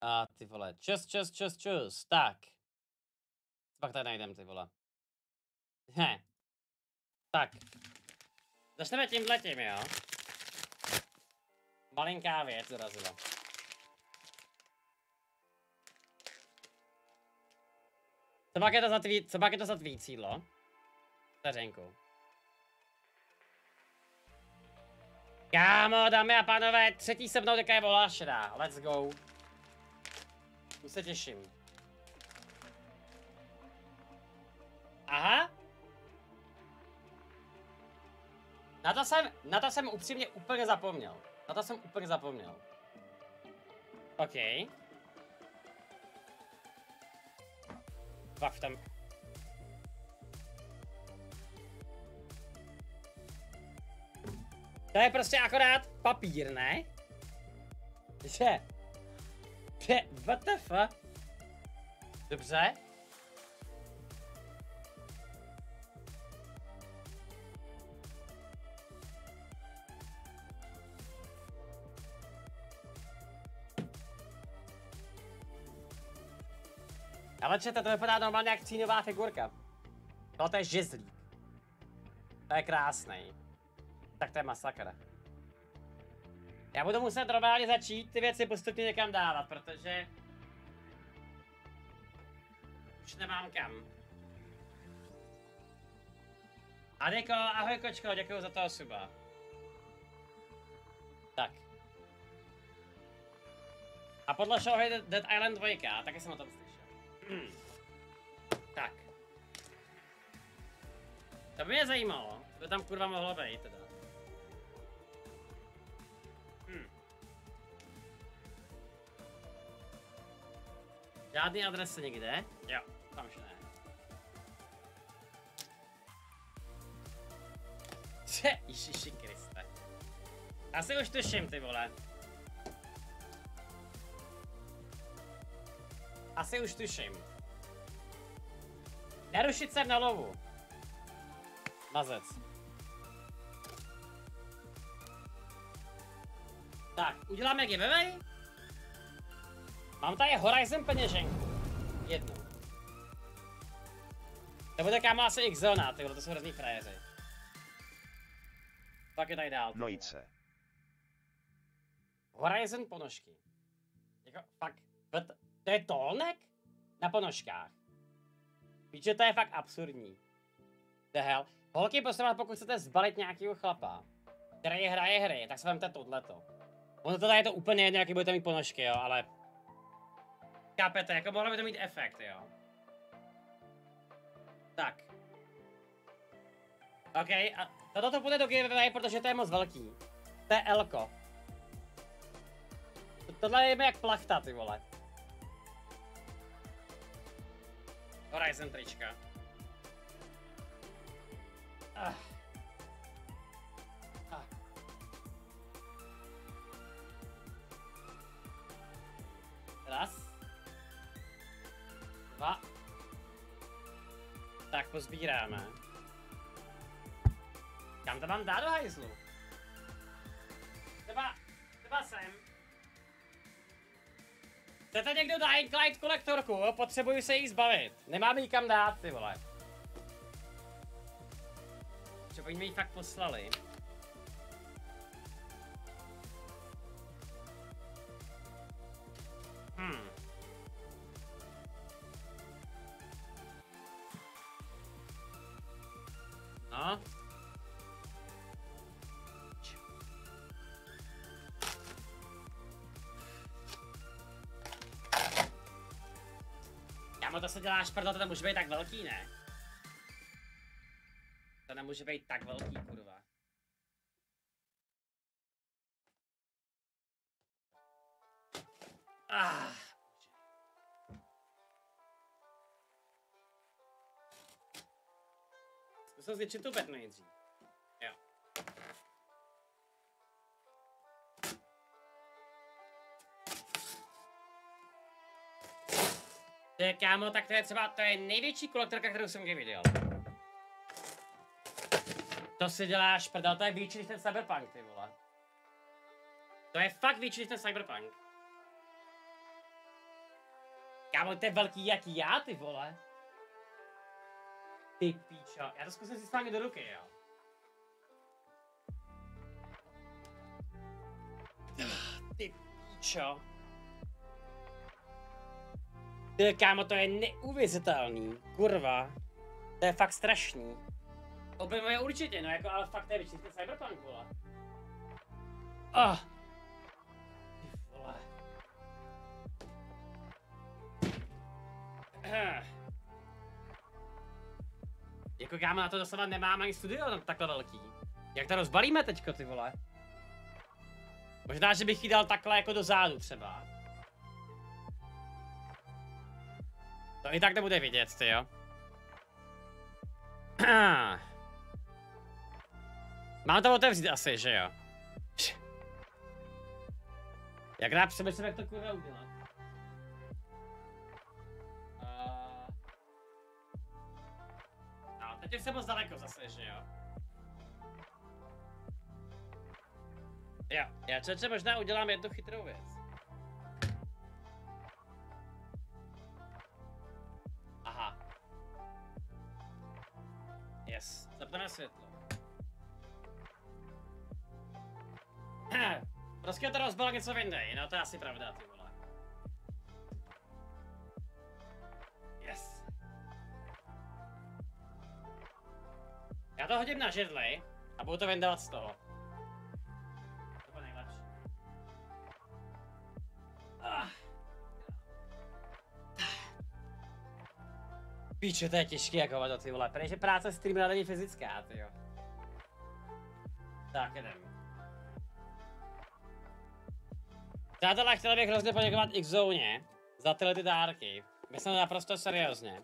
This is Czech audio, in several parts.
A ty vole, čus, čus, čus, čus, tak. Pak tady najdem ty vole. He. Tak. Začneme tímhletím, jo. Malinká věc dorazila. Co pak je to za tvý, co pak je to za tvý cílo? Vteřinku. Kámo, dámy a pánové, třetí se mnou teďka je volášená. Let's go. Už se těším. Aha. Na to jsem, na to jsem upřímně úplně zapomněl. Na to jsem úplně zapomněl. OK. Pak tam... To je prostě akorát papír, ne? Že? Že? What the fuck? Dobře. Ale čete, to vypadá normálně jak cínová figurka. No to je žizlík. To je krásný. Tak to je masakra. Já budu muset normálně začít ty věci postupně někam dávat, protože... Už nemám kam. Adeko, ahoj kočko, děkuji za toho suba. Tak. A podle šoho je Dead Island 2, taky jsem o tom slyšel. Hmm. Tak. To by mě zajímalo, by tam kurva mohlo být teda. Žádný adresy nikde? Jo, tam už ne. Če, Ježiši Kriste. Asi už tuším, ty vole. Asi už tuším. Nerušit se na lovu. Mazec. Tak, uděláme giveaway. Mám tady Horizon peněženku. Jednu. To bude kámo asi x zóna, tyhle, to jsou hrozný frajeři. Tak je tady dál. Nojice. Horizon ponožky. Jako, fakt, to je tolnek? Na ponožkách. Víš, že to je fakt absurdní. The hell. Holky, prosím vás, pokud chcete zbalit nějakého chlapa, který hraje hry, tak se vemte tohleto. Ono teda je to úplně jedno, jaký budete mít ponožky, jo, ale... Chápete, jako mohlo by to mít efekt, jo. Tak. OK, a toto to půjde do giveaway, protože to je moc velký. To je Elko. Tohle je jak plachta, ty vole. Horizon trička. Ah. Ah. Raz. Tak pozbíráme. Kam to mám dát do hajzlu? Třeba, třeba sem. Chcete někdo Dying Light kolektorku? Potřebuju se jí zbavit. Nemám jí kam dát, ty vole. Třeba mi ji fakt poslali. Děláš, prdel, to nemůže být tak velký, ne? To nemůže být tak velký, kurva. Ah. Zkusil zvětšit tu pet nejdřív. Je, kámo, tak to je třeba, to je největší kolektorka, kterou jsem kdy viděl. To si děláš, prdel, to je víc než ten Cyberpunk, ty vole. To je fakt víc než ten Cyberpunk. Kámo, to je velký jak já, ty vole. Ty píčo, já to zkusím si s do ruky, jo. Ty píčo. Ty kámo, to je neuvěřitelný, kurva. To je fakt strašný. Objevuje určitě, no jako, ale fakt to je vyčistě cyberpunk, vole. Ah. Ty vole. Jako kámo, na to doslova nemám ani studio takhle velký. Jak to rozbalíme teďko, ty vole? Možná, že bych jí dal takhle jako do zádu třeba. To i tak nebude vidět, ty jo. Mám to otevřít asi, že jo? Jak rád přemýšlím, jak to kurva udělat. Uh... No, teď jsem moc daleko zase, že jo? Jo, já čeče možná udělám jednu chytrou věc. Yes, zapneme světlo. Prostě to rozbal něco vyndej, no to je asi pravda, ty vole. Yes. Já to hodím na židli a budu to vyndávat z toho. Píče, to je těžký jako to ty vole, protože práce streamera není fyzická, ty jo. Tak, jdem. Přátelé, chtěl bych hrozně poděkovat X-Zone za tyhle ty dárky. Myslím to naprosto seriózně.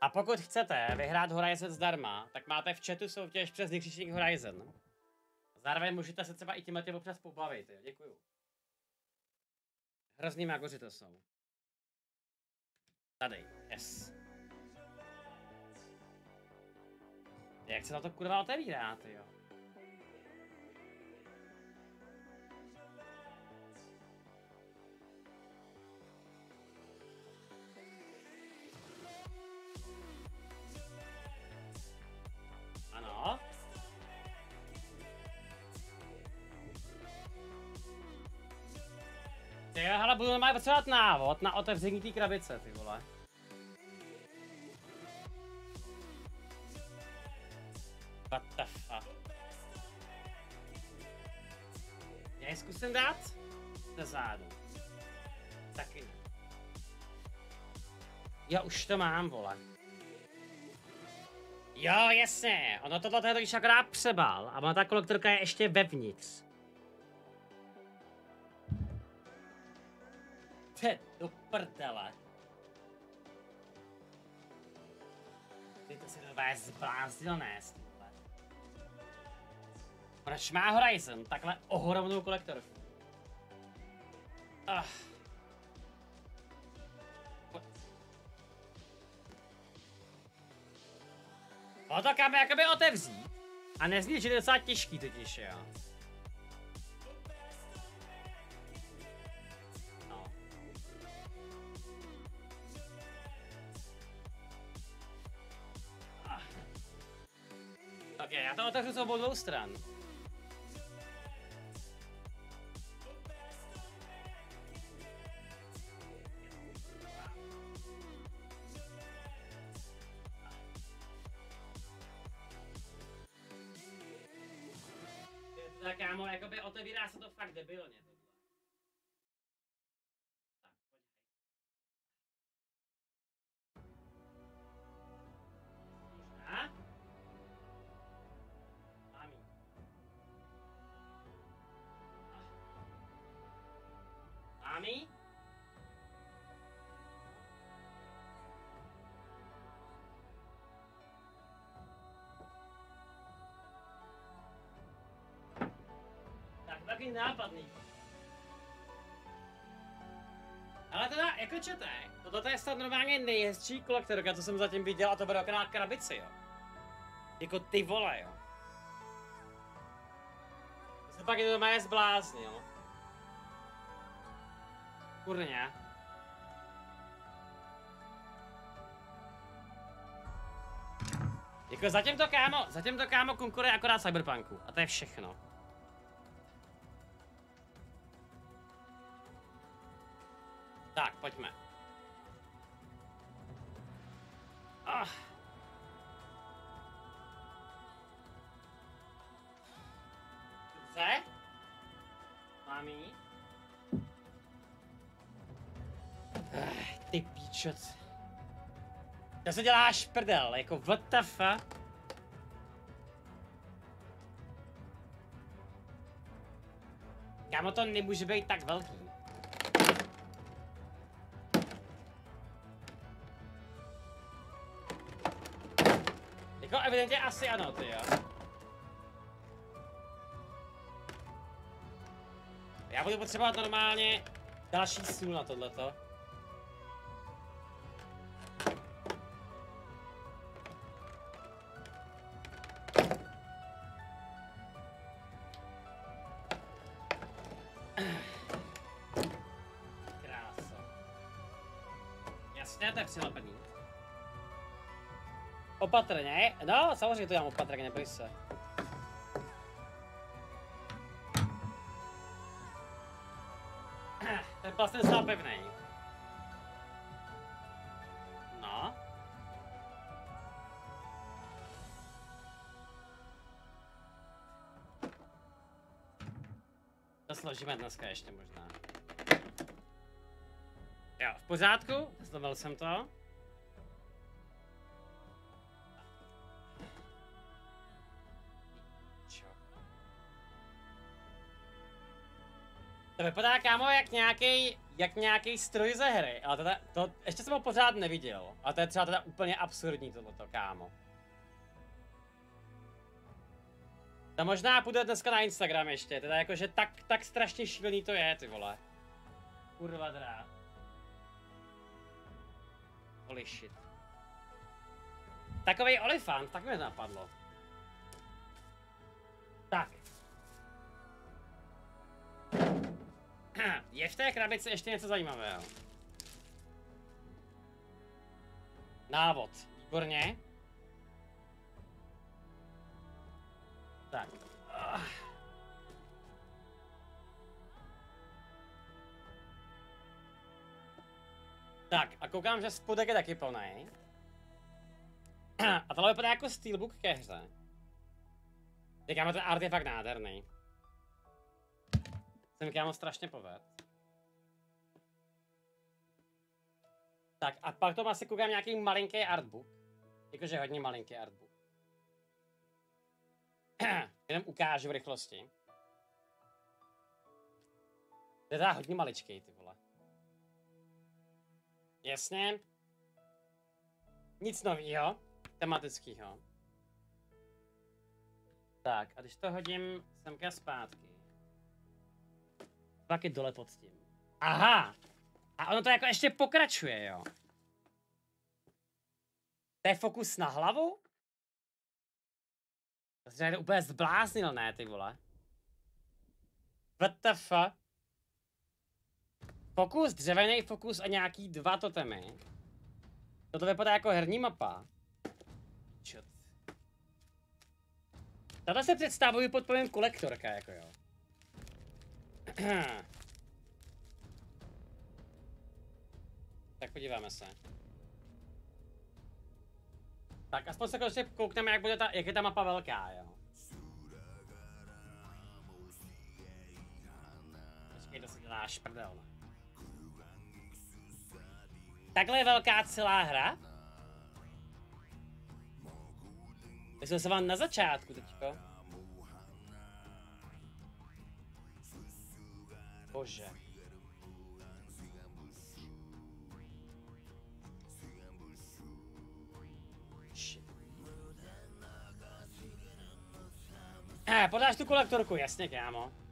A pokud chcete vyhrát Horizon zdarma, tak máte v chatu soutěž přes Nikřičník Horizon. Zároveň můžete se třeba i tímhle tím občas pobavit, jo. Děkuju. Hrozný magoři to jsou. Tady, yes. Jak se na to kurva otevírá, ty jo? Budu normálně potřebovat návod na otevření té krabice, ty vole. What the fuck? Já ji zkusím dát? Ze zádu. Taky ne. Já už to mám, vole. Jo, jasně. Ono tohle je totiž akorát přebal a má ta kolektorka je ještě vevnitř. Ty do prdele. Ty to si je zbláznilné, tohle. Proč má Horizon takhle ohromnou kolektorku? Ah. O to kam jakoby otevřít. A nezní, že je docela těžký totiž, jo. Obou dvou stran. Tak kámo, jakoby otevírá se to fakt debilně. nápadný. Ale teda, jako čete, toto je snad normálně nejhezčí kolektorka, co jsem zatím viděl a to bude okrát krabici, jo. Jako ty vole, jo. Se pak je to má zbláznil. Kurně. Jako zatím to kámo, zatím to kámo konkuruje akorát Cyberpunku a to je všechno. Tak, pojďme. Ah. Dobře. Mám. Eh, ty píčec. To se děláš prdel, jako what the fuck? Kámo, to nemůže být tak velký. Jako evidentně asi ano, ty jo. Já budu potřebovat normálně další sůl na tohleto. Krása. Jasně, to je přilepený. Opatrně, no samozřejmě to dělám opatrně, neboj se. Ten plast je docela pevný. No. To složíme dneska ještě možná. Jo, v pořádku, zdobil jsem to. To vypadá, kámo, jak nějaký jak nějaký stroj ze hry, ale teda, to ještě jsem ho pořád neviděl. A to je třeba teda úplně absurdní tohleto, kámo. To možná půjde dneska na Instagram ještě, teda jakože tak, tak strašně šílený to je, ty vole. Kurva drát. Holy shit. Takovej olifant, tak mi napadlo. Je v té krabici ještě něco zajímavého. Návod. Výborně. Tak. Tak, a koukám, že spodek je taky plný. A tohle vypadá jako steelbook ke hře. Říkáme, ten art je fakt nádherný. Jsem kámo strašně poved. Tak a pak to asi koukám nějaký malinký artbook. Jakože hodně malinký artbook. Jenom ukážu v rychlosti. To je hodně maličký, ty vole. Jasně. Nic novýho, tematického. Tak, a když to hodím semka zpátky. Pak je dole pod tím. Aha! A ono to jako ještě pokračuje, jo. To je fokus na hlavu? To se úplně zbláznil, ne, ty vole. Fuck? Fokus, dřevěný fokus a nějaký dva totemy. Toto vypadá jako herní mapa. Čut. Tato se představuji pod pojmem kolektorka, jako jo. tak podíváme se. Tak aspoň se prostě koukneme, jak, bude ta, jak je ta mapa velká, jo. Počkej, to se děláš prdel? Takhle je velká celá hra? Tak jsme se vám na začátku teďko. Bože. Eh, podáš tu kolektorku, jasně, kámo.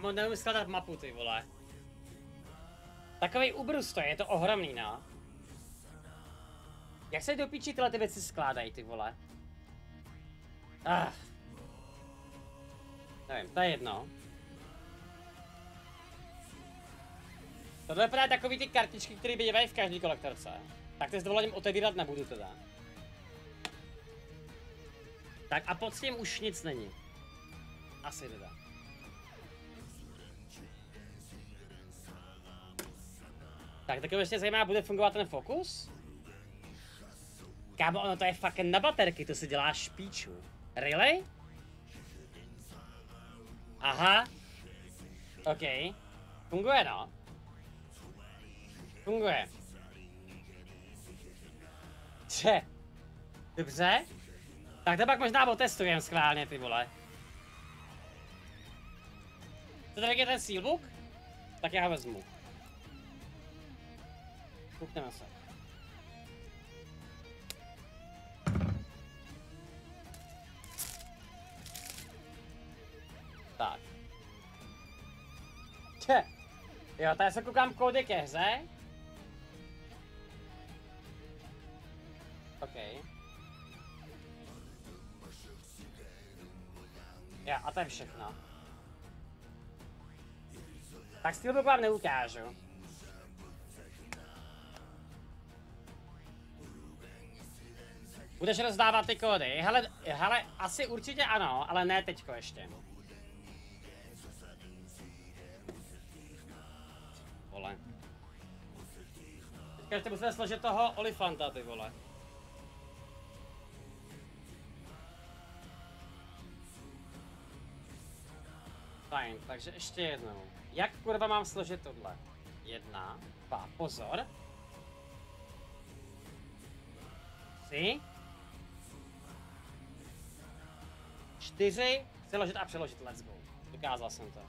Mu nevím skládat mapu, ty vole. Takový ubrus to je, je to ohromný, no. Jak se do píči tyhle ty věci skládají, ty vole? Ah. Nevím, to je jedno. Tohle je právě takový ty kartičky, které bývají v každé kolektorce. Tak ty s dovolením otevírat nebudu teda. Tak a pod tím už nic není. Asi teda. Tak tak ještě zajímá, bude fungovat ten fokus? Kámo, ono to je fakt na baterky, to si děláš špíču. Really? Aha. OK. Funguje no. Funguje. Če. Dobře. Tak to pak možná otestujem schválně, ty vole. To tady je ten sealbook? Tak já ho vezmu. Koukneme se. Tak. Če. Jo, tady se koukám kódy ke hře. OK. Jo, a to je všechno. Tak Steelbook vám neukážu. Budeš rozdávat ty kódy. Hele, hele, asi určitě ano, ale ne teďko ještě. Vole. Teďka ještě musíme složit toho olifanta, ty vole. Fajn, takže ještě jednou. Jak kurva mám složit tohle? Jedna, dva, pozor. Tři. Čtyři. Přeložit a přeložit, let's go. Dokázal jsem to.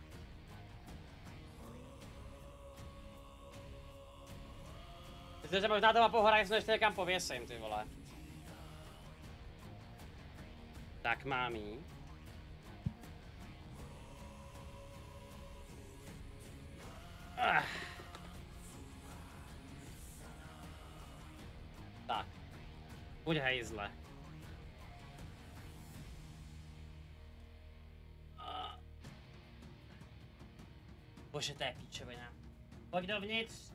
Myslím, že možná to mapu hraje, ještě někam pověsím, ty vole. Tak mám jí. Ah. Tak. Buď hejzle. Bože, to je píčovina. Pojď dovnitř.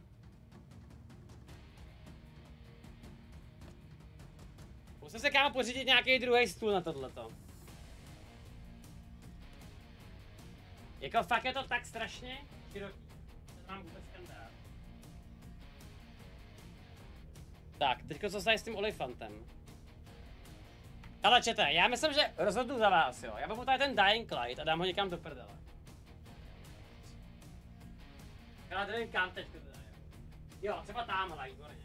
Musím se kámo pořídit nějaký druhý stůl na tohleto. Jako fakt je to tak strašně široký. Tak, teďko co se s tím olifantem. Ale čete, já myslím, že rozhodnu za vás, jo. Já budu tady ten Dying Light a dám ho někam do prdele. Já nevím kam teď teda, jo. Jo, třeba tamhle, výborně.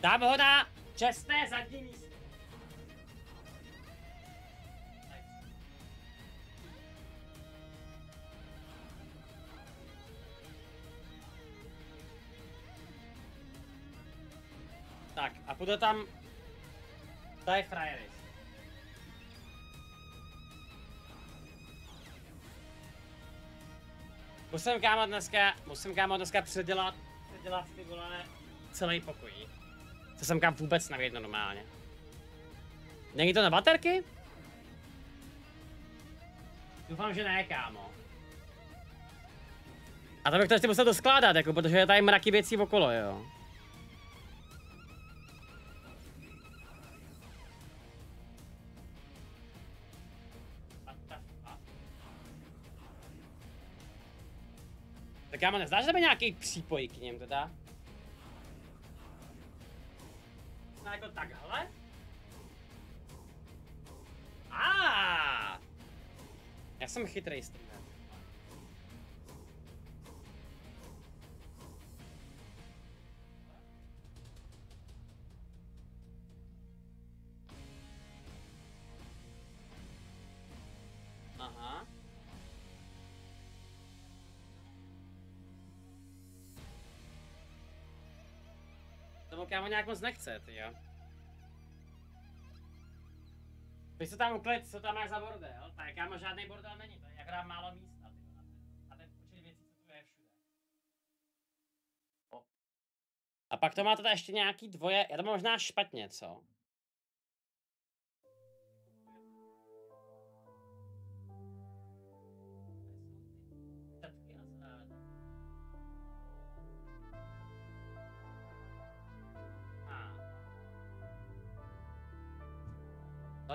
Dám ho na čestné zadní místo. Tak, a půjde tam... Tady frajery. Musím kámo dneska, musím kámo dneska předělat, předělat ty vole celý pokoj. To jsem kam vůbec nevěděl normálně. Není to na baterky? Doufám, že ne, kámo. A to bych to ještě musel doskládat, jako, protože je tady mraky věcí okolo, jo. Tak kámo, nezdáš, že tam je nějaký přípoj k něm teda? No jako takhle? A. Já jsem chytrý streamer. kámo nějak moc nechce, ty jo. Vy se tam uklid, co tam máš za bordel? Tak kámo žádný bordel není, to je akorát málo místa, A pak to má teda ještě nějaký dvoje, já to mám možná špatně, co?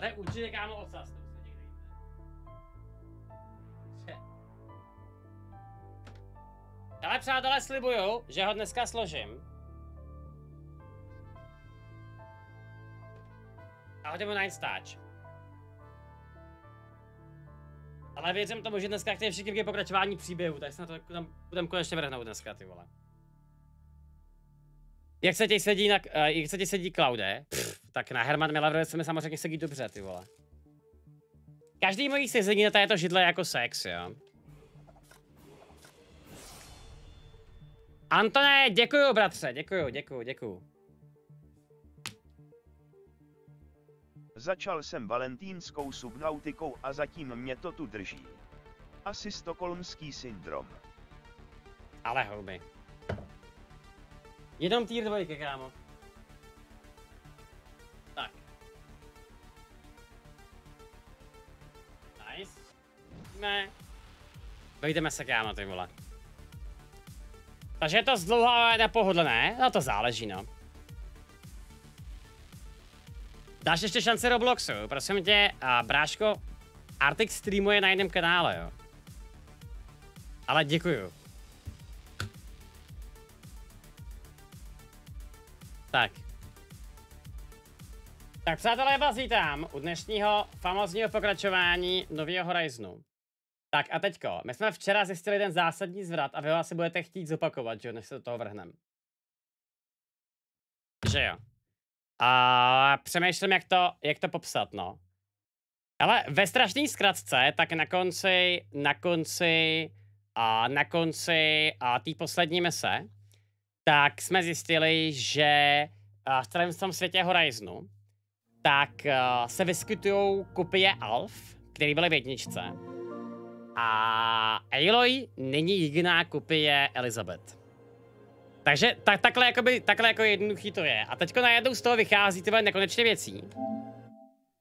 No to je určitě kámo ocas, to někde Ale přátelé slibuju, že ho dneska složím. A hodím mu na Instač. Ale věřím tomu, že dneska chtějí všichni ke pokračování příběhu, tak se na to tam budeme konečně vrhnout dneska, ty vole. Jak se ti sedí na, uh, jak se ti sedí Klaude? Pff, tak na Herman Miller se mi samozřejmě sedí dobře, ty vole. Každý mojí sezení na této židle je jako sex, jo. Antone, děkuju, bratře, děkuju, děkuju, děkuju. Začal jsem valentínskou subnautikou a zatím mě to tu drží. Asi stokholmský syndrom. Ale houby. Jenom tier dvojky, kámo. Jdeme. Vejdeme se, kámo, ty vole. Takže je to zdlouhavé nepohodlné, no to záleží, no. Dáš ještě šanci Robloxu, prosím tě, a bráško, Arctic streamuje na jiném kanále, jo. Ale děkuju. Tak. Tak přátelé, vás vítám u dnešního famozního pokračování nového Horizonu. Tak a teďko, my jsme včera zjistili ten zásadní zvrat a vy ho asi budete chtít zopakovat, že jo, než se do toho vrhneme. Že jo. A přemýšlím, jak to, jak to popsat, no. Ale ve strašný zkratce, tak na konci, na konci, a na konci a té poslední mise, tak jsme zjistili, že v celém tom světě Horizonu, tak se vyskytují kopie Alf, které byly v jedničce. A Aloy není jediná kopie Elizabeth. Takže tak, takhle, jakoby, takhle jako jednoduchý to je. A teďko najednou z toho vychází tyhle nekonečně věcí.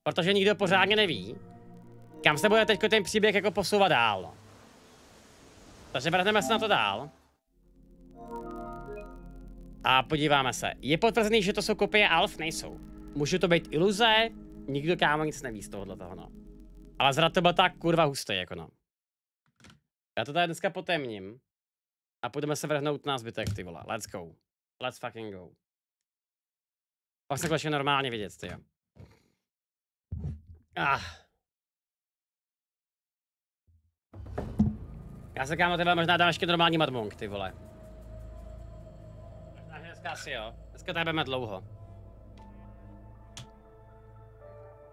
Protože nikdo pořádně neví, kam se bude teďko ten příběh jako posouvat dál. Takže vrhneme se na to dál. A podíváme se. Je potvrzený, že to jsou kopie Alf? Nejsou. Může to být iluze? Nikdo kámo nic neví z tohohle toho, no. Ale zrad to byl tak kurva hustý, jako no. Já to tady dneska potemním. A půjdeme se vrhnout na zbytek, ty vole. Let's go. Let's fucking go. Pak se konečně normálně vidět, ty jo. Ah. Já se kámo tebe možná dám ještě normální madmonk, ty vole. Možná, dneska asi jo. Dneska tady budeme dlouho.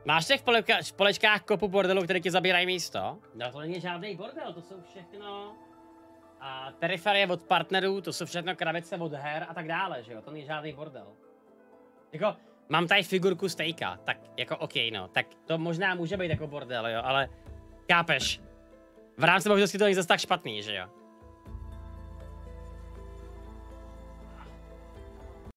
Máš v těch polivka- společkách kopu bordelů, které ti zabírají místo? No to není žádný bordel, to jsou všechno... A periferie od partnerů, to jsou všechno krabice od her a tak dále, že jo? To není žádný bordel. Jako, mám tady figurku stejka, tak jako OK, no, tak to možná může být jako bordel, jo, ale kápeš. V rámci možnosti to není zase tak špatný, že jo?